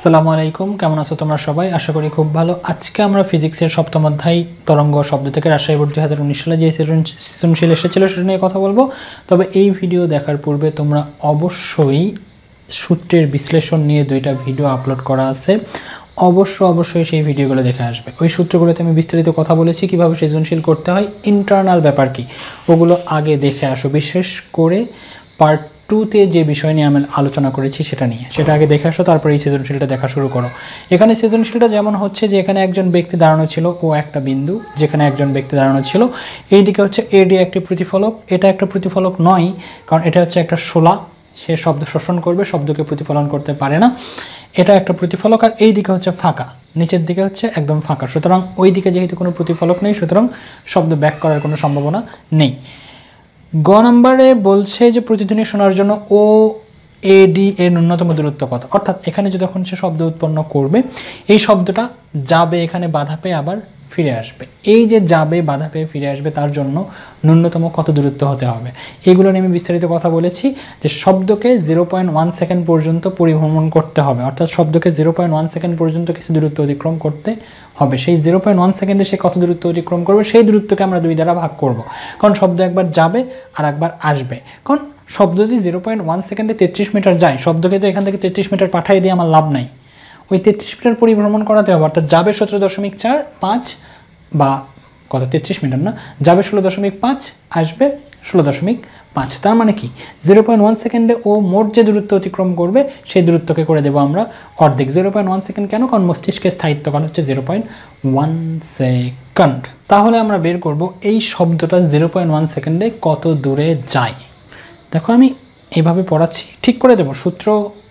আসসালামু আলাইকুম, কেমন আছো তোমরা সবাই? আশা করি খুব ভালো। আজকে আমরা ফিজিক্সের সপ্তম অধ্যায় তরঙ্গ শব্দ থেকে রাজশাহী বোর্ড দুই হাজার উনিশ সালে যে সৃজনশীল এসেছিল সেটা নিয়ে কথা বলব। তবে এই ভিডিও দেখার পূর্বে তোমরা অবশ্যই সূত্রের বিশ্লেষণ নিয়ে দুইটা ভিডিও আপলোড করা আছে। অবশ্য অবশ্যই সেই ভিডিওগুলো দেখে আসবে। ওই সূত্রগুলোতে আমি বিস্তারিত কথা বলেছি, কীভাবে সৃজনশীল করতে হয় ইন্টারনাল ব্যাপার কি, ওগুলো আগে দেখে আসো। বিশেষ করে পার্ট টুতে যে বিষয় নিয়ে আমি আলোচনা করেছি সেটা নিয়ে। সেটা আগে দেখে আসো, তারপরে এই সৃজনশীলটা দেখা শুরু করো। এখানে সৃজনশীলটা যেমন হচ্ছে যে এখানে একজন ব্যক্তি দাঁড়ানো ছিল ও একটা বিন্দু, যেখানে একজন ব্যক্তি দাঁড়ানো ছিল এই দিকে হচ্ছে এডি একটি প্রতিফলক। এটা একটা প্রতিফলক নয়, কারণ এটা হচ্ছে একটা শোলা। সে শব্দ শোষণ করবে, শব্দকে প্রতিফলন করতে পারে না। এটা একটা প্রতিফলক আর এই দিকে হচ্ছে ফাঁকা। নিচের দিকে হচ্ছে একদম ফাঁকা। সুতরাং ওই দিকে যেহেতু কোনো প্রতিফলক নেই, সুতরাং শব্দ ব্যাক করার কোনো সম্ভাবনা নেই। গ নম্বরে বলছে যে প্রতিধ্বনি শোনার জন্য ও এ ডি এর ন্যূনতম দূরত্ব কত? অর্থাৎ এখানে যখন সে শব্দ উৎপন্ন করবে, এই শব্দটা যাবে এখানে বাধা পেয়ে আবার ফিরে আসবে। এই যে যাবে, বাধা পেয়ে ফিরে আসবে, তার জন্য ন্যূনতম কত দূরত্ব হতে হবে? এগুলো নিয়ে আমি বিস্তারিত কথা বলেছি যে শব্দকে জিরো পয়েন্ট ওয়ান সেকেন্ড পর্যন্ত পরিভ্রমণ করতে হবে। অর্থাৎ শব্দকে জিরো পয়েন্ট ওয়ান সেকেন্ড পর্যন্ত কিছু দূরত্ব অতিক্রম করতে হবে। সেই জিরো পয়েন্ট ওয়ান সেকেন্ডে সে কত দূরত্ব অতিক্রম করবে, সেই দূরত্বকে আমরা দুই দ্বারা ভাগ করব। কারণ শব্দ একবার যাবে আর একবার আসবে। কারণ শব্দ যদি জিরো পয়েন্ট ওয়ান সেকেন্ডে তেত্রিশ মিটার যায়, শব্দকে তো এখান থেকে তেত্রিশ মিটার পাঠিয়ে দিয়ে আমার লাভ নাই। ওই তেত্রিশ মিটার পরিভ্রমণ করাতে হবে, অর্থাৎ যাবে সতেরো দশমিক চার পাঁচ বা কত তেত্রিশ মিটার না, যাবে ষোলো দশমিক পাঁচ, আসবে ষোলো দশমিক পাঁচ। তার মানে কি? জিরো পয়েন্ট ওয়ান সেকেন্ডে ও মোট যে দূরত্ব অতিক্রম করবে, সেই দূরত্বকে করে দেবো আমরা অর্ধেক। জিরো পয়েন্ট ওয়ান সেকেন্ড কেন? কারণ মস্তিষ্কের স্থায়িত্বকাল হচ্ছে জিরো পয়েন্ট ওয়ান সেকেন্ড তাহলে আমরা বের করব এই শব্দটা জিরো পয়েন্ট ওয়ান সেকেন্ডে কত দূরে যায়? দেখো আমি এইভাবে পড়াচ্ছি, ঠিক করে দেবো। সূত্র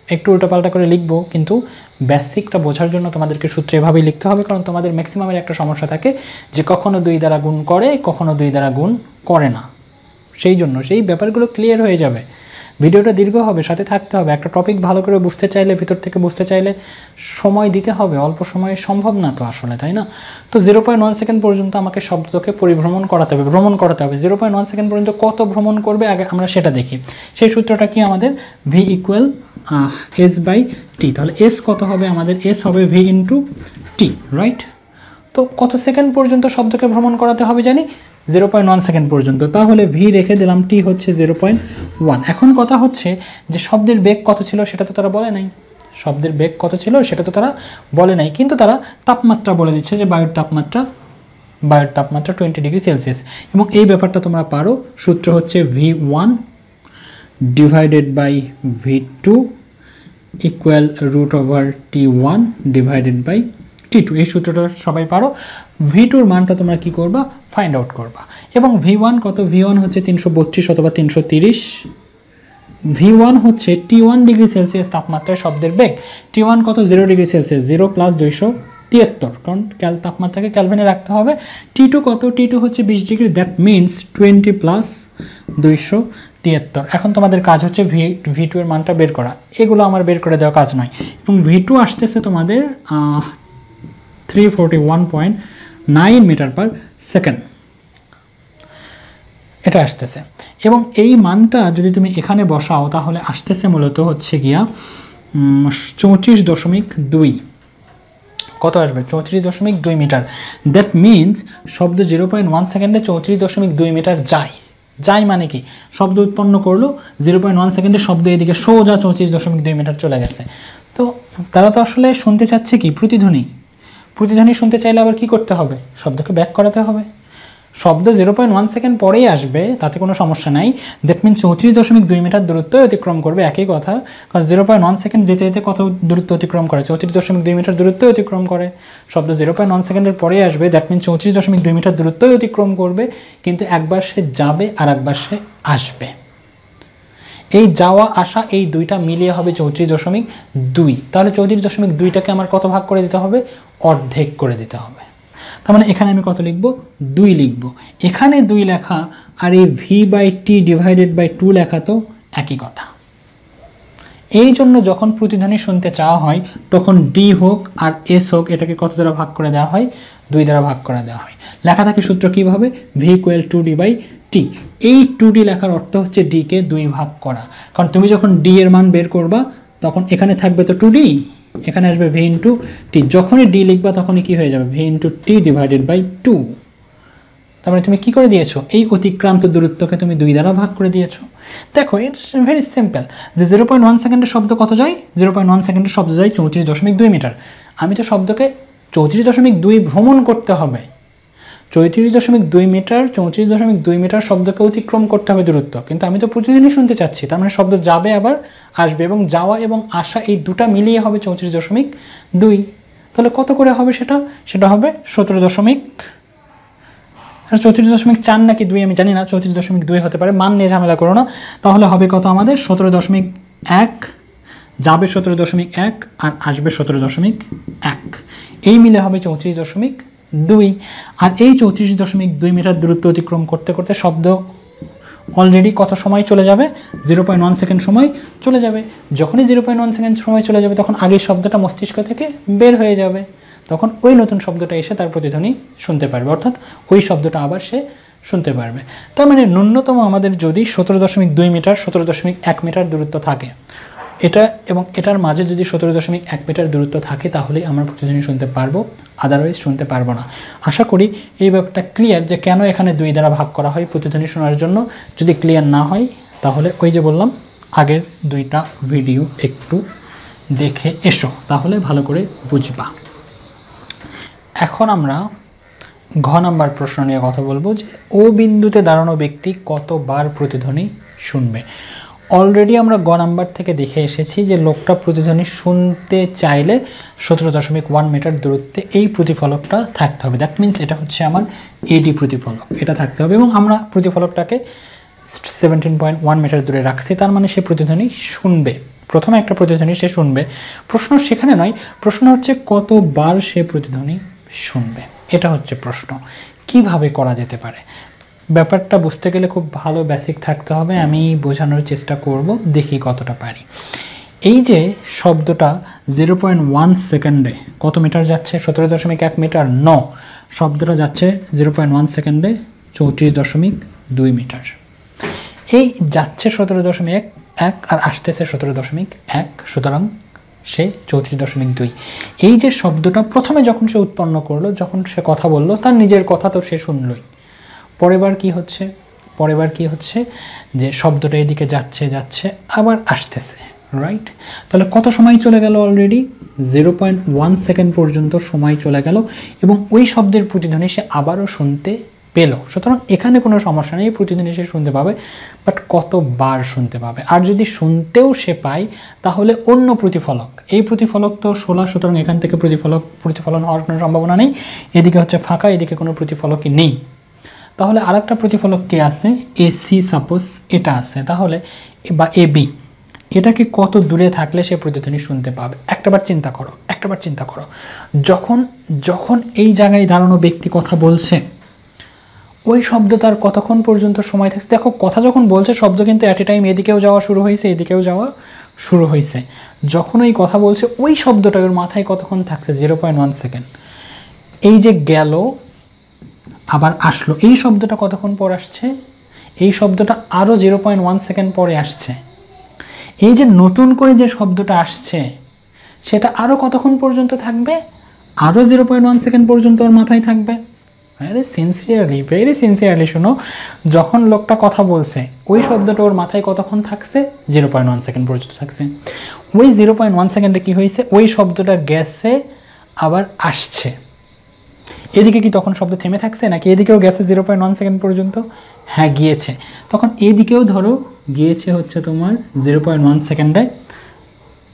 একটু উল্টোপাল্টা করে লিখব, কিন্তু বেসিকটা বোঝার জন্য তোমাদেরকে সূত্রে এভাবেই লিখতে হবে, কারণ তোমাদের ম্যাক্সিমামের একটা সমস্যা থাকে যে কখনো দুই দ্বারা গুণ করে, কখনো দুই দ্বারা গুণ করে না। সেই জন্য, সেই ব্যাপারগুলো ক্লিয়ার হয়ে যাবে। ভিডিওটা দীর্ঘ হবে, সাথে থাকতে হবে। একটা টপিক ভালো করে বুঝতে চাইলে, ভিতর থেকে বুঝতে চাইলে সময় দিতে হবে। অল্প সময়ে সম্ভব না তো আসলে, তাই না? তো জিরো পয়েন্ট ওয়ান সেকেন্ড পর্যন্ত আমাকে শব্দকে পরিভ্রমণ করাতে হবে, ভ্রমণ করাতে হবে। জিরো পয়েন্ট ওয়ান সেকেন্ড পর্যন্ত কত ভ্রমণ করবে, আগে আমরা সেটা দেখি। সেই সূত্রটা কি আমাদের? V equal S by T তাহলে এস কত হবে? আমাদের এস হবে ভি ইন্টু টি রাইট তো কত সেকেন্ড পর্যন্ত শব্দকে ভ্রমণ করাতে হবে জানি? জিরো পয়েন্ট ওয়ান সেকেন্ড পর্যন্ত। তাহলে ভি রেখে দিলাম টি হচ্ছে জিরো পয়েন্ট ওয়ান এখন কথা হচ্ছে যে শব্দের বেগ কত ছিল সেটা তো তারা বলে নাই। শব্দের বেগ কত ছিল সেটা তো তারা বলে নাই। কিন্তু তারা তাপমাত্রা বলে দিচ্ছে যে বায়ুর তাপমাত্রা বায়ুর তাপমাত্রা টোয়েন্টি ডিগ্রি সেলসিয়াস এবং এই ব্যাপারটা তোমরা পারো, সূত্র হচ্ছে V one divided by V two equal root over T one divided by T two এই সূত্রটা সবাই পারো। ভি টুর মানটা তোমরা কি করবা? ফাইন্ড আউট করবা। এবং ভি ওয়ান কত? ভি ওয়ান হচ্ছে তিনশো বত্রিশ অথবা তিনশো তিরিশ। ভি ওয়ান হচ্ছে টি ওয়ান ডিগ্রি সেলসিয়াস তাপমাত্রায় শব্দের বেগ। টি ওয়ান কত? Zero degree Celsius zero plus দুইশো তিয়াত্তর। কারণ ক্যাল তাপমাত্রাকে ক্যালভেনে রাখতে হবে। টি টু কত? টি টু হচ্ছে বিশ degree. That means twenty plus দুইশো তিয়াত্তর। এখন তোমাদের কাজ হচ্ছে ভি ভি টু এর মানটা বের করা। এগুলো আমার বের করে দেওয়া কাজ নয়। এবং ভি টু আসতেছে তোমাদের three forty one point nine metre per second. এটা আসতেছে। এবং এই মানটা যদি তুমি এখানে বসাও, তাহলে আসতেছে মূলত হচ্ছে গিয়া চৌত্রিশ দশমিক দুই। কত আসবে? চৌত্রিশ দশমিক দুই মিটার। দ্যাট মিনস শব্দ জিরো পয়েন্ট ওয়ান সেকেন্ডে চৌত্রিশ দশমিক দুই মিটার যায়। যায় মানে কি? শব্দ উৎপন্ন করল জিরো পয়েন্ট ওয়ান সেকেন্ডে শব্দ এদিকে সোজা চৌত্রিশ দশমিক দুই মিটার চলে গেছে। তো তারা তো আসলে শুনতে চাচ্ছে কি? প্রতিধ্বনি। প্রতিধ্বনি শুনতে চাইলে আবার কি করতে হবে? শব্দকে ব্যাক করাতে হবে। শব্দ জিরো পয়েন্ট ওয়ান সেকেন্ড পরেই আসবে, তাতে কোনো সমস্যা নাই। দ্যাট মিন চৌত্রিশ দশমিক দুই মিটার দূরত্ব অতিক্রম করবে একই কথা। কারণ জিরো পয়েন্ট ওয়ান সেকেন্ড যেতে যেতে কত দূরত্ব অতিক্রম করে? চৌত্রিশ দশমিক দুই মিটার দূরত্ব অতিক্রম করে। শব্দ জিরো পয়েন্ট ওয়ান সেকেন্ডের পরেই আসবে দ্যাট মিন চৌত্রিশ দশমিক দুই মিটার দূরত্বই অতিক্রম করবে। কিন্তু একবার সে যাবে আর একবার সে আসবে। এই যাওয়া, আসা এই দুইটা মিলিয়ে হবে চৌত্রিশ দশমিক দুই। তাহলে চৌত্রিশ দশমিক দুইটাকে আমার কত ভাগ করে দিতে হবে? অর্ধেক করে দিতে হবে। তার মানে এখানে আমি কত লিখব? দুই লিখব। এখানে দুই লেখা আর এই V by T divided by two লেখা তো একই কথা। এই জন্য যখন প্রতিধ্বনি শুনতে চাওয়া হয়, তখন ডি হোক আর এস হোক, এটাকে কত দ্বারা ভাগ করে দেওয়া হয়? দুই দ্বারা ভাগ করে দেওয়া হয়। লেখা থাকে সূত্র কীভাবে? V equal to D by T এই টু ডি লেখার অর্থ হচ্ছে ডিকে দুই ভাগ করা। কারণ তুমি যখন ডি এর মান বের করবা, তখন এখানে থাকবে তো টু ডি এখানে আসবে ভি ইন্টু টি যখনই ডি লিখবা, তখনই কি হয়ে যাবে? V into T divided by two তার মানে তুমি কি করে দিয়েছ? এই অতিক্রান্ত দূরত্বকে তুমি দুই দ্বারা ভাগ করে দিয়েছ। দেখো ইটস ভেরি সিম্পল যে জিরো পয়েন্ট ওয়ান সেকেন্ডের শব্দ কত যায়? জিরো পয়েন্ট ওয়ান সেকেন্ডের শব্দ যায় চৌত্রিশ দশমিক দুই মিটার। আমি তো শব্দকে চৌত্রিশ দশমিক দুই ভ্রমণ করতে হবে। চৌত্রিশ দশমিক দুই মিটার, চৌত্রিশ দশমিক দুই মিটার শব্দকে অতিক্রম করতে হবে দূরত্ব। কিন্তু আমি তো প্রতিদিনই শুনতে চাচ্ছি, তার মানে শব্দ যাবে আবার আসবে এবং যাওয়া এবং আসা এই দুটা মিলিয়ে হবে চৌত্রিশ দশমিক দুই। তাহলে কত করে হবে সেটা? সেটা হবে সতেরো দশমিক চৌত্রিশ দশমিক চার নাকি দুই আমি জানি না, চৌত্রিশ দশমিক দুই হতে পারে, মান নিয়ে ঝামেলা করো না। তাহলে হবে কত আমাদের? সতেরো দশমিক এক, যাবে সতেরো দশমিক এক, আর আসবে সতেরো দশমিক এক। এই মিলে হবে চৌত্রিশ দশমিক দুই। আর এই চৌত্রিশ দশমিক দুই মিটার দূরত্ব অতিক্রম করতে করতে শব্দ অলরেডি কত সময় চলে যাবে? জিরো পয়েন্ট ওয়ান সেকেন্ড সময় চলে যাবে। যখনই জিরো পয়েন্ট ওয়ান সেকেন্ড সময় চলে যাবে, তখন আগের শব্দটা মস্তিষ্ক থেকে বের হয়ে যাবে। তখন ওই নতুন শব্দটা এসে তার প্রতিধ্বনি শুনতে পারবে। অর্থাৎ ওই শব্দটা আবার সে শুনতে পারবে। তার মানে ন্যূনতম আমাদের যদি সতেরো দশমিক দুই মিটার, সতেরো দশমিক এক মিটার দূরত্ব থাকে এটা এবং এটার মাঝে যদি সতেরো দশমিক এক মিটার দূরত্ব থাকে তাহলেই আমরা প্রতিধ্বনি শুনতে পারব। আদারওয়াইজ শুনতে পারব না। আশা করি এই ব্যাপারটা ক্লিয়ার যে কেন এখানে দুই দ্বারা ভাগ করা হয় প্রতিধ্বনি শোনার জন্য। যদি ক্লিয়ার না হয়, তাহলে ওই যে বললাম, আগের দুইটা ভিডিও একটু দেখে এসো। তাহলে ভালো করে বুঝবা। এখন আমরা ঘ নাম্বার প্রশ্ন নিয়ে কথা বলব যে, ও বিন্দুতে দাঁড়ানো ব্যক্তি কতবার প্রতিধ্বনি শুনবে? অলরেডি আমরা গ নাম্বার থেকে দেখে এসেছি যে লোকটা প্রতিধ্বনি শুনতে চাইলে সতেরো দশমিক ওয়ান মিটার দূরত্বে এই প্রতিফলকটা থাকতে হবে। দ্যাট মিন্স এটা হচ্ছে আমার এডি প্রতিফলক। এটা থাকতে হবে এবং আমরা প্রতিফলকটাকে সেভেন্টিন পয়েন্ট ওয়ান মিটার দূরে রাখছি, তার মানে সে প্রতিধ্বনি শুনবে। প্রথমে একটা প্রতিধ্বনি সে শুনবে। প্রশ্ন সেখানে নয়, প্রশ্ন হচ্ছে কতবার সে প্রতিধ্বনি শুনবে? এটা হচ্ছে প্রশ্ন। কীভাবে করা যেতে পারে? ব্যাপারটা বুঝতে গেলে খুব ভালো বেসিক থাকতে হবে আমি বোঝানোর চেষ্টা করব দেখি কতটা পারি। এই যে শব্দটা জিরো পয়েন্ট ওয়ান সেকেন্ডে কত মিটার যাচ্ছে? সতেরো দশমিক এক মিটার? ন শব্দটা যাচ্ছে জিরো পয়েন্ট ওয়ান সেকেন্ডে চৌত্রিশ দশমিক দুই মিটার। এই যাচ্ছে সতেরো দশমিক এক এক আর আসতেছে সতেরো দশমিক এক সুতরাং সে চৌত্রিশ দশমিক দুই। এই যে শব্দটা প্রথমে যখন সে উৎপন্ন করল যখন সে কথা বলল তার নিজের কথা তো সে শুনলই। পরেবার কি হচ্ছে? পরেবার কি হচ্ছে? যে শব্দটা এদিকে যাচ্ছে যাচ্ছে, আবার আসতেছে রাইট তাহলে কত সময় চলে গেল already zero point one second পর্যন্ত সময় চলে গেল এবং ওই শব্দের প্রতিধ্বনি সে আবারও শুনতে পেল। সুতরাং এখানে কোনো সমস্যা নেই প্রতিদিনই সে শুনতে পাবে বাট কতবার শুনতে পাবে? আর যদি শুনতেও সে পায়, তাহলে অন্য প্রতিফলক। এই প্রতিফলক তো ষোলো, সুতরাং এখান থেকে প্রতিফলক, প্রতিফলন হওয়ার কোনো সম্ভাবনা নেই। এদিকে হচ্ছে ফাঁকা, এদিকে কোনো প্রতিফলকই নেই। তাহলে আরেকটা প্রতিফলক কে আছে? এ সি সাপোজ এটা আছে। তাহলে বা এ বি এটাকে কত দূরে থাকলে সে প্রতিধ্বনি শুনতে পাবে? একটাবার চিন্তা করো, একটাবার চিন্তা করো। যখন যখন এই জায়গায় দাঁড়ানো ব্যক্তি কথা বলছে, ওই শব্দ তার কতক্ষণ পর্যন্ত সময় থাকছে? দেখো, কথা যখন বলছে, শব্দ কিন্তু অ্যাট এ টাইম এদিকেও যাওয়া শুরু হয়েছে, এদিকেও যাওয়া শুরু হয়েছে। যখন ওই কথা বলছে, ওই শব্দটা ওর মাথায় কতক্ষণ থাকছে? জিরো পয়েন্ট ওয়ান সেকেন্ড এই যে গেল আবার আসলো। এই শব্দটা কতক্ষণ পর আসছে? এই শব্দটা আরও জিরো পয়েন্ট ওয়ান সেকেন্ড পরে আসছে। এই যে নতুন করে যে শব্দটা আসছে, সেটা আরও কতক্ষণ পর্যন্ত থাকবে? আরও জিরো পয়েন্ট ওয়ান সেকেন্ড পর্যন্ত ওর মাথায় থাকবে। ভেরি সিনসিয়ারলি ভেরি সিনসিয়ারলি শোনো, যখন লোকটা কথা বলছে, ওই শব্দটা ওর মাথায় কতক্ষণ থাকছে? জিরো পয়েন্ট ওয়ান সেকেন্ড পর্যন্ত থাকছে। ওই জিরো পয়েন্ট ওয়ান সেকেন্ডে কী হয়েছে? ওই শব্দটা গেছে, আবার আসছে। এদিকে কি তখন শব্দ থেমে থাকছে নাকি এদিকেও গেছে জিরো পয়েন্ট ওয়ান সেকেন্ড পর্যন্ত? হ্যাঁ গিয়েছে। তখন এদিকেও ধরো, গিয়েছে হচ্ছে তোমার জিরো পয়েন্ট ওয়ান সেকেন্ডে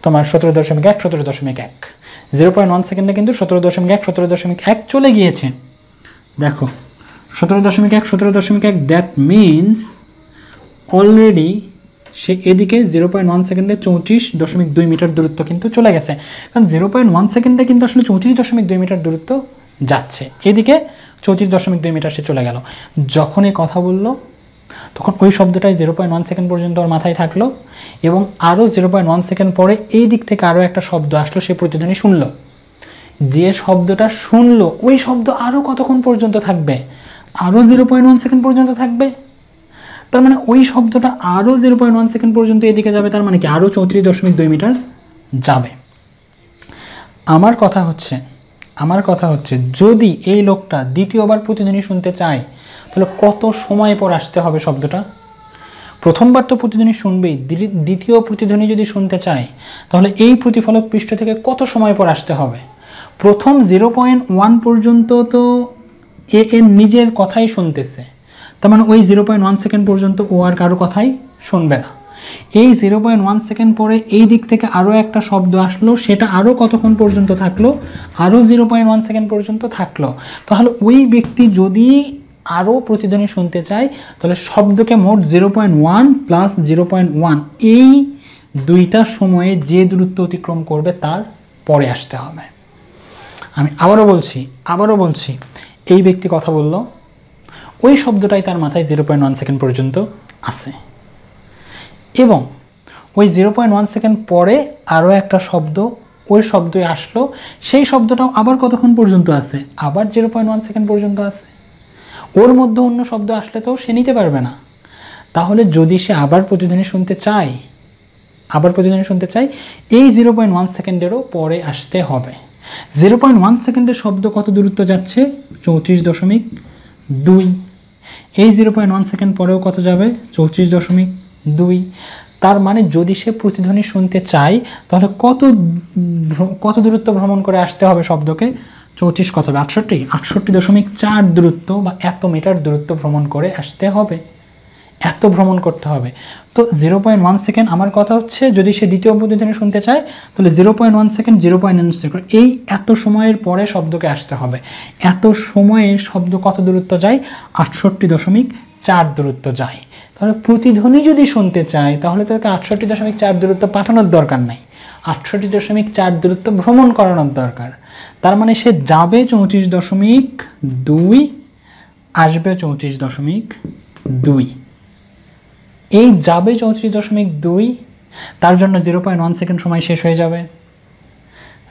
তোমার সতেরো দশমিক এক, সতেরো দশমিক এক। জিরো পয়েন্ট ওয়ান সেকেন্ডে কিন্তু সতেরো দশমিক এক, সতেরো দশমিক এক চলে গিয়েছে। দেখো, সতেরো দশমিক এক, সতেরো দশমিক এক দ্যাট মিনস অলরেডি সে এদিকে জিরো পয়েন্ট ওয়ান সেকেন্ডে চৌত্রিশ দশমিক দুই মিটার দূরত্ব কিন্তু চলে গেছে। কারণ জিরো পয়েন্ট ওয়ান সেকেন্ডে কিন্তু আসলে চৌত্রিশ দশমিক দুই মিটার দূরত্ব যাচ্ছে। এদিকে চৌত্রিশ দশমিক দুই মিটার সে চলে গেল। যখন এই কথা বলল, তখন ওই শব্দটাই জিরো পয়েন্ট ওয়ান সেকেন্ড পর্যন্ত ওর মাথায় থাকল এবং আরও জিরো পয়েন্ট ওয়ান সেকেন্ড পরে এই দিক থেকে আরও একটা শব্দ আসলো, সে প্রতিধ্বনি শুনলো। যে শব্দটা শুনলো, ওই শব্দ আরও কতক্ষণ পর্যন্ত থাকবে? আরও জিরো পয়েন্ট ওয়ান সেকেন্ড পর্যন্ত থাকবে? তার মানে ওই শব্দটা আরও জিরো পয়েন্ট ওয়ান সেকেন্ড পর্যন্ত এদিকে যাবে, তার মানে কি আরও চৌত্রিশ দশমিক দুই মিটার যাবে। আমার কথা হচ্ছে আমার কথা হচ্ছে, যদি এই লোকটা দ্বিতীয়বার প্রতিধ্বনি শুনতে চায়, তাহলে কত সময় পর আসতে হবে শব্দটা? প্রথমবার তো প্রতিধ্বনি শুনবেই দ্বিতীয় প্রতিধ্বনি যদি শুনতে চায়, তাহলে এই প্রতিফলক পৃষ্ঠ থেকে কত সময় পর আসতে হবে? প্রথম জিরো পয়েন্ট ওয়ান পর্যন্ত তো এ এর নিজের কথাই শুনতেছে। তার মানে ওই জিরো পয়েন্ট ওয়ান সেকেন্ড পর্যন্ত ও আর কারও কথাই শুনবে না। এই জিরো পয়েন্ট ওয়ান সেকেন্ড পরে এই দিক থেকে আরও একটা শব্দ আসলো, সেটা আরও কতক্ষণ পর্যন্ত থাকল? আরও জিরো পয়েন্ট ওয়ান সেকেন্ড পর্যন্ত থাকল। তাহলে ওই ব্যক্তি যদি আরও প্রতিধ্বনি শুনতে চায়, তাহলে শব্দকে মোট zero point one plus zero point one এই দুইটা সময়ে যে দূরত্ব অতিক্রম করবে তার পরে আসতে হবে। আমি আবারও বলছি আবারও বলছি, এই ব্যক্তি কথা বলল, ওই শব্দটাই তার মাথায় জিরো পয়েন্ট ওয়ান সেকেন্ড পর্যন্ত আসে এবং ওই জিরো পয়েন্ট ওয়ান সেকেন্ড পরে আরও একটা শব্দ, ওই শব্দই আসলো। সেই শব্দটাও আবার কতক্ষণ পর্যন্ত আছে? আবার জিরো পয়েন্ট ওয়ান সেকেন্ড পর্যন্ত আছে। ওর মধ্যে অন্য শব্দ আসলে তো সে নিতে পারবে না। তাহলে যদি সে আবার প্রতিধ্বনি শুনতে চায়, আবার প্রতিধ্বনি শুনতে চায়, এই জিরো পয়েন্ট ওয়ান সেকেন্ডেরও পরে আসতে হবে। জিরো পয়েন্ট ওয়ান সেকেন্ডের শব্দ কত দূরত্ব যাচ্ছে? চৌত্রিশ দশমিক দুই। এই জিরো পয়েন্ট ওয়ান সেকেন্ড পরেও কত যাবে? চৌত্রিশ দশমিক দুই। তার মানে যদি সে প্রতিধ্বনি শুনতে চায়, তাহলে কত কত দূরত্ব ভ্রমণ করে আসতে হবে শব্দকে? চৌত্রিশ কত হবে? আটষট্টি? আটষট্টি দশমিক চার দূরত্ব বা এত মিটার দূরত্ব ভ্রমণ করে আসতে হবে। এত ভ্রমণ করতে হবে। তো জিরো পয়েন্ট ওয়ান সেকেন্ড, আমার কথা হচ্ছে যদি সে দ্বিতীয় প্রতিধ্বনি শুনতে চায়, তাহলে zero point one second, zero point one second, এই এত সময়ের পরে শব্দকে আসতে হবে। এত সময়ে শব্দ কত দূরত্ব যায়? আটষট্টি দশমিক চার দূরত্ব যায়। তাহলে প্রতিধ্বনি যদি শুনতে চায়, তাহলে তাকে আটষট্টি দশমিক চার দূরত্ব পাঠানোর দরকার নাই। আটষট্টি দশমিক চার দূরত্ব ভ্রমণ করানোর দরকার। তার মানে সে যাবে চৌত্রিশ দশমিক দুই, আসবে চৌত্রিশ দশমিক দুই। এই যাবে চৌত্রিশ দশমিক দুই, তার জন্য জিরো পয়েন্ট ওয়ান সেকেন্ড সময় শেষ হয়ে যাবে।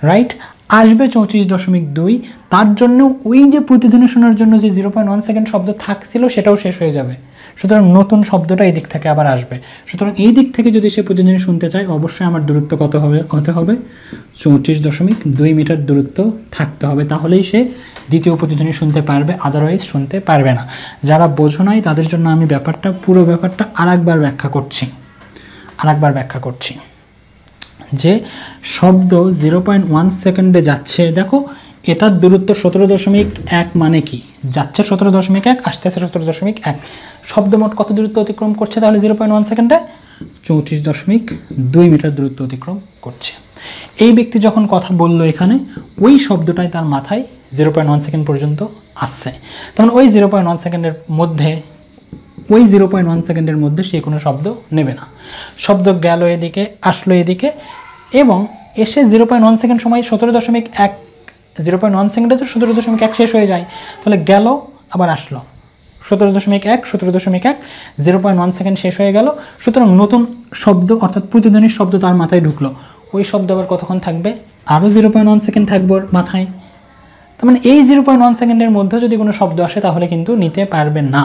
রাইট আসবে চৌত্রিশ দশমিক দুই। তার জন্য ওই যে প্রতিধ্বনি শোনার জন্য যে জিরো পয়েন্ট ওয়ান সেকেন্ড শব্দ থাকছিল, সেটাও শেষ হয়ে যাবে। সুতরাং নতুন শব্দটা এই দিক থেকে আবার আসবে। সুতরাং এই দিক থেকে যদি সে প্রতিধ্বনি শুনতে চায়, অবশ্যই আমার দূরত্ব কত হবে হতে হবে? চৌত্রিশ দশমিক দুই মিটার দূরত্ব থাকতে হবে। তাহলেই সে দ্বিতীয় প্রতিধ্বনি শুনতে পারবে আদারওয়াইজ শুনতে পারবে না। যারা বোঝো নাই, তাদের জন্য আমি ব্যাপারটা, পুরো ব্যাপারটা আরেকবার ব্যাখ্যা করছি। আরেকবার ব্যাখ্যা করছি। যে শব্দ জিরো পয়েন্ট ওয়ান সেকেন্ডে যাচ্ছে, দেখো, এটার দূরত্ব সতেরো দশমিক এক মানে কি? যাচ্ছে সতেরো দশমিক এক আসতে সতেরো দশমিক এক। শব্দ মোট কত দূরত্ব অতিক্রম করছে? তাহলে জিরো পয়েন্ট ওয়ান সেকেন্ডে চৌত্রিশ দশমিক দুই মিটার দূরত্ব অতিক্রম করছে। এই ব্যক্তি যখন কথা বলল এখানে, ওই শব্দটাই তার মাথায় জিরো পয়েন্ট ওয়ান সেকেন্ড পর্যন্ত আসছে। তখন ওই জিরো পয়েন্ট ওয়ান সেকেন্ডের মধ্যে ওই জিরো পয়েন্ট ওয়ান সেকেন্ডের মধ্যে সে কোনো শব্দ নেবে না। শব্দ গেল এদিকে, আসলো এদিকে এবং এসে জিরো পয়েন্ট ওয়ান সেকেন্ড সময় সতেরো দশমিক এক জিরো পয়েন্ট ওয়ান সেকেন্ডে তো সতেরো দশমিক এক শেষ হয়ে যায়। তাহলে গেল, আবার আসলো। সতেরো দশমিক এক, সতেরো দশমিক এক জিরো পয়েন্ট ওয়ান সেকেন্ড শেষ হয়ে গেল। সুতরাং নতুন শব্দ অর্থাৎ প্রতিধ্বনির শব্দ তার মাথায় ঢুকলো। ওই শব্দ আবার কতক্ষণ থাকবে? আরও জিরো পয়েন্ট ওয়ান সেকেন্ড থাকবে মাথায়। তার মানে এই জিরো পয়েন্ট ওয়ান সেকেন্ডের মধ্যে যদি কোনো শব্দ আসে, তাহলে কিন্তু নিতে পারবে না।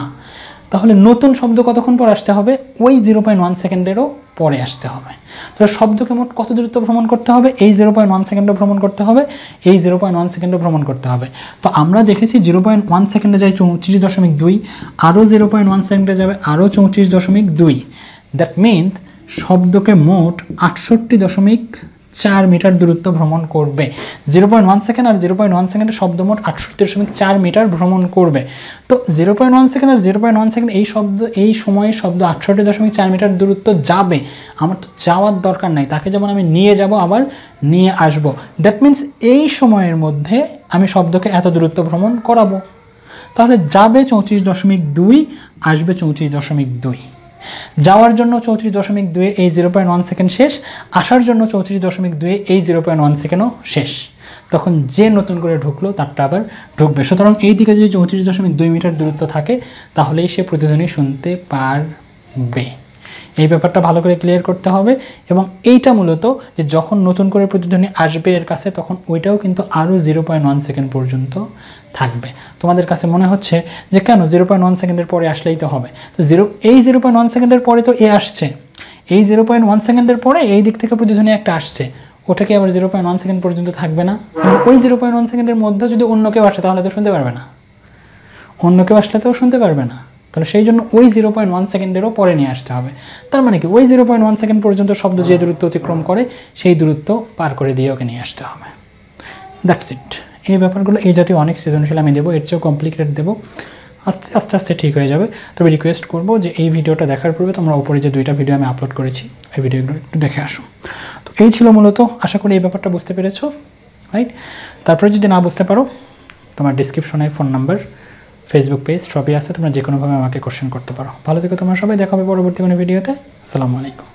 তাহলে নতুন শব্দ কতক্ষণ পর আসতে হবে? ওই জিরো পয়েন্ট ওয়ান সেকেন্ডেরও পরে আসতে হবে। তাহলে শব্দকে মোট কত দূরত্ব ভ্রমণ করতে হবে? এই জিরো পয়েন্ট ওয়ান সেকেন্ডও ভ্রমণ করতে হবে, এই জিরো পয়েন্ট ওয়ান সেকেন্ডও ভ্রমণ করতে হবে। তো আমরা দেখেছি জিরো পয়েন্ট ওয়ান সেকেন্ডে যায় চৌত্রিশ দশমিক দুই, আরও জিরো পয়েন্ট ওয়ান সেকেন্ডে যাবে, আরও চৌত্রিশ দশমিক দুই। দ্যাট মিন্স শব্দকে মোট আটষট্টি দশমিক চার মিটার দূরত্ব ভ্রমণ করবে। জিরো পয়েন্ট ওয়ান সেকেন্ড আর জিরো পয়েন্ট ওয়ান সেকেন্ডের শব্দ মোট আটষট্টি দশমিক চার মিটার ভ্রমণ করবে। তো জিরো পয়েন্ট ওয়ান সেকেন্ড আর জিরো পয়েন্ট ওয়ান সেকেন্ড এই শব্দ, এই সময়ে শব্দ আটষট্টি দশমিক চার মিটার দূরত্ব যাবে। আমার তো যাওয়ার দরকার নাই, তাকে যেমন আমি নিয়ে যাব, আবার নিয়ে আসব। দ্যাট মিন্স এই সময়ের মধ্যে আমি শব্দকে এত দূরত্ব ভ্রমণ করাবো। তাহলে যাবে চৌত্রিশ দশমিক দুই, আসবে চৌত্রিশ দশমিক দুই। যাওয়ার জন্য চৌত্রিশ দশমিক দুয়ে এই জিরো পয়েন্ট ওয়ান সেকেন্ড শেষ, আসার জন্য চৌত্রিশ দশমিক দুয়ে এই জিরো পয়েন্ট ওয়ান সেকেন্ডও শেষ। তখন যে নতুন করে ঢুকলো, তারটা আবার ঢুকবে। সুতরাং এই দিকে যদি চৌত্রিশ দশমিক দুই মিটার দূরত্ব থাকে, তাহলেই সে প্রতিধ্বনি শুনতে পারবে। এই ব্যাপারটা ভালো করে ক্লিয়ার করতে হবে এবং এইটা মূলত যে যখন নতুন করে প্রতিধ্বনি আসবে এর কাছে, তখন ওইটাও কিন্তু আরও জিরো পয়েন্ট সেকেন্ড পর্যন্ত থাকবে। তোমাদের কাছে মনে হচ্ছে যে কেন জিরো পয়েন্ট ওয়ান সেকেন্ডের পরে আসলেই তো হবে? তো জিরো এই জিরো পয়েন্ট ওয়ান সেকেন্ডের পরে তো এ আসছে। এই জিরো পয়েন্ট ওয়ান সেকেন্ডের পরে এই দিক থেকে প্রতিধ্বনি একটা আসছে। ওটা কি আবার জিরো পয়েন্ট ওয়ান সেকেন্ড পর্যন্ত থাকবে না? ওই জিরো পয়েন্ট ওয়ান সেকেন্ডের মধ্যে যদি অন্য কেউ আসে, তাহলে তো শুনতে পারবে না। অন্য কেউ আসলে তো শুনতে পারবে না। তাহলে সেই জন্য ওই জিরো পয়েন্ট ওয়ান সেকেন্ডেরও পরে নিয়ে আসতে হবে। তার মানে কি? ওই জিরো পয়েন্ট ওয়ান সেকেন্ড পর্যন্ত শব্দ যে দূরত্ব অতিক্রম করে সেই দূরত্ব পার করে দিয়ে ওকে নিয়ে আসতে হবে। দ্যাটস ইট এই ব্যাপারগুলো এই জাতীয় অনেক সৃজনশীল আমি দেবো এর চেয়েও কমপ্লিকেটেড দেবো। আস্তে আস্তে আস্তে ঠিক হয়ে যাবে। তবে রিকোয়েস্ট করব যে এই ভিডিওটা দেখার পূর্বে তোমরা উপরে যে দুইটা ভিডিও আমি আপলোড করেছি এই ভিডিওগুলো একটু দেখে আসো। তো এই ছিল মূলত আশা করি এই ব্যাপারটা বুঝতে পেরেছ রাইট তারপরে যদি না বুঝতে পারো তোমার ডিসক্রিপশনে ফোন নাম্বার ফেসবুক পেজ সবই আছে, তোমরা যে কোনোভাবে আমাকে কোশ্চেন করতে পারো। ভালো থেকে তোমরা সবাই দেখাবে পরবর্তী কোনো ভিডিওতে আসসালামু আলাইকুম।